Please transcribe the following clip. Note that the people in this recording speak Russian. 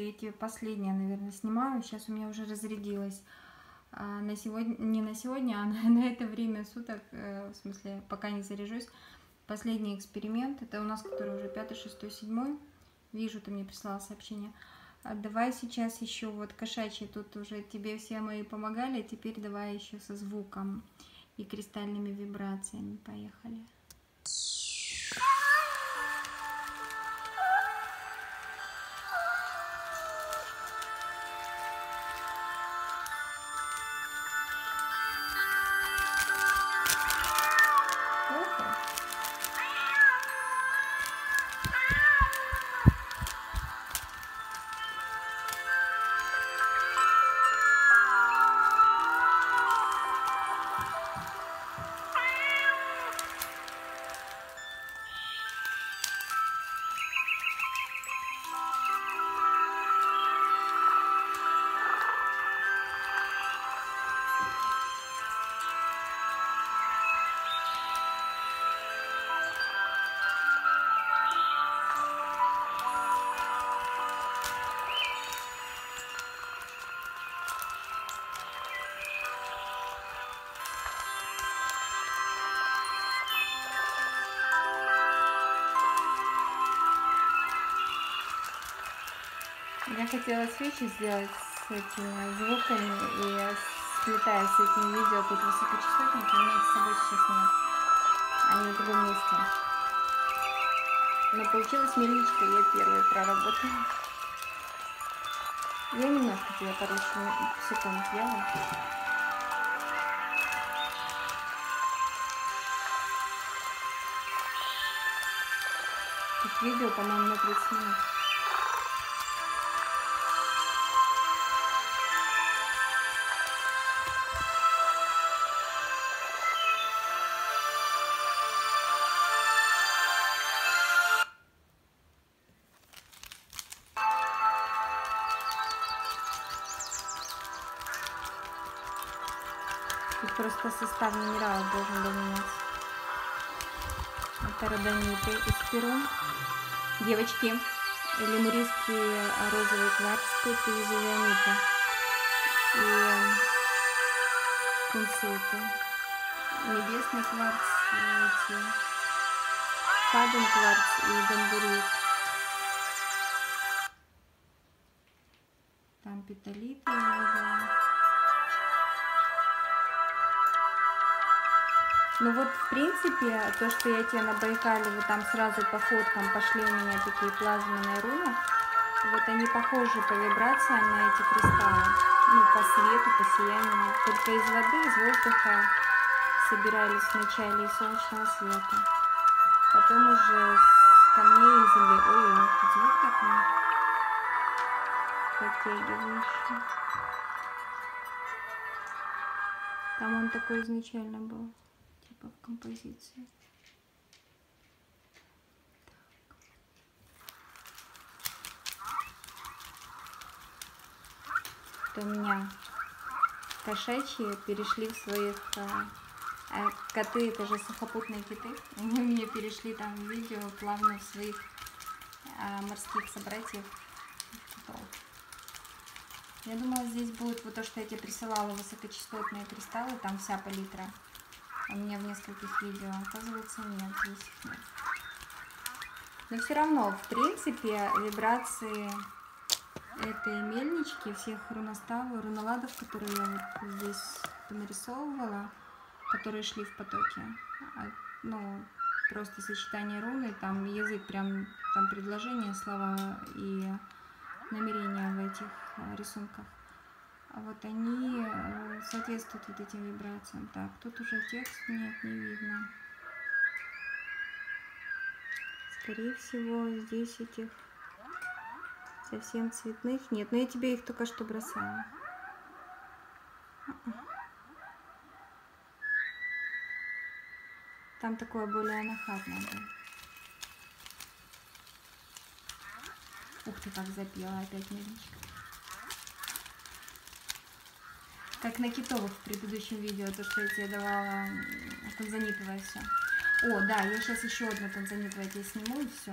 эти последние, наверное, снимаю. Сейчас у меня уже разрядилась. А на сегодня, не на сегодня, а на, на это время суток, э, в смысле, пока не заряжусь. Последний эксперимент, это у нас, который уже 5, 6, 7. Вижу, ты мне прислала сообщение. А давай сейчас еще вот кошачьи, тут уже тебе все мои помогали, теперь давай еще со звуком и кристальными вибрациями. Поехали. Я хотела свечи сделать с этими звуками и слетая с этим видео тут высокочастотники, у меня их с собой сейчас нет. Они в другом месте. Но получилась мельничка, я первая проработала. Я немножко тебе, короче, секунд сделаю. Тут видео, по-моему, на 30 минут. Тут просто состав минералов должен был меняться. Это родониты из Перу. Девочки, лемурийский розовый кварц, тут из изонита. И кунциты. Небесный кварц, эти, фаден кварц и гандурит. Там петалиты я видела. Ну вот, в принципе, то, что я тебе на Байкале, вот там сразу по фоткам пошли у меня такие плазменные руны, вот они похожи по вибрациям на эти кристаллы, ну, по свету, по сиянию, только из воды, из воздуха собирались вначале из солнечного света, потом уже с камней и земли. Ой, звук такой. Подтягивающий. Там он такой изначально был типа в композиции. У меня кошачьи перешли в своих... А, а коты, это же сухопутные киты, они меня перешли там в видео плавно в своих а, морских собратьев китов. Я думала, здесь будет вот то, что я тебе присылала, высокочастотные кристаллы, там вся палитра у меня в нескольких видео. Оказывается, нет, здесь их нет. Но все равно, в принципе, вибрации этой мельнички, всех руноставов, руноладов, которые я вот здесь нарисовывала, которые шли в потоке, а, ну, просто сочетание руны, там язык, прям там предложения, слова и намерения в этих а, рисунках. А вот они э, соответствуют вот этим вибрациям. Так, тут уже текст нет, не видно. Скорее всего, здесь этих совсем цветных нет. Но я тебе их только что бросала. Там такое более нахатное. Да. Ух ты, как запела опять мельничка. Как на китовых в предыдущем видео, то, что я тебе давала танзанитовое все. О, да, я сейчас еще одно танзанитовое тебе сниму и все.